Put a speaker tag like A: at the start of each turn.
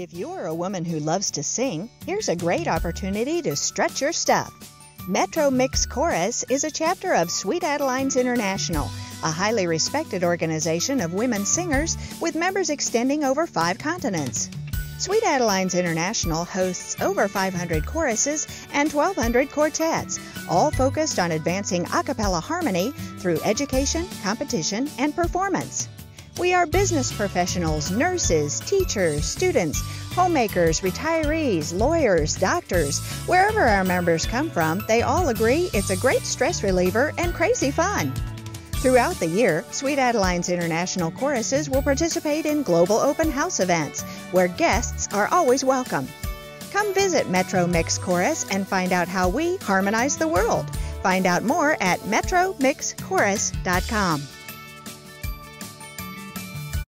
A: If you're a woman who loves to sing, here's a great opportunity to stretch your stuff. Metro Mix Chorus is a chapter of Sweet Adelines International, a highly respected organization of women singers with members extending over five continents. Sweet Adelines International hosts over 500 choruses and 1,200 quartets, all focused on advancing a cappella harmony through education, competition, and performance. We are business professionals, nurses, teachers, students, homemakers, retirees, lawyers, doctors. Wherever our members come from, they all agree it's a great stress reliever and crazy fun. Throughout the year, Sweet Adelines International Choruses will participate in global open house events where guests are always welcome. Come visit Metro Mix Chorus and find out how we harmonize the world. Find out more at metromixchorus.com.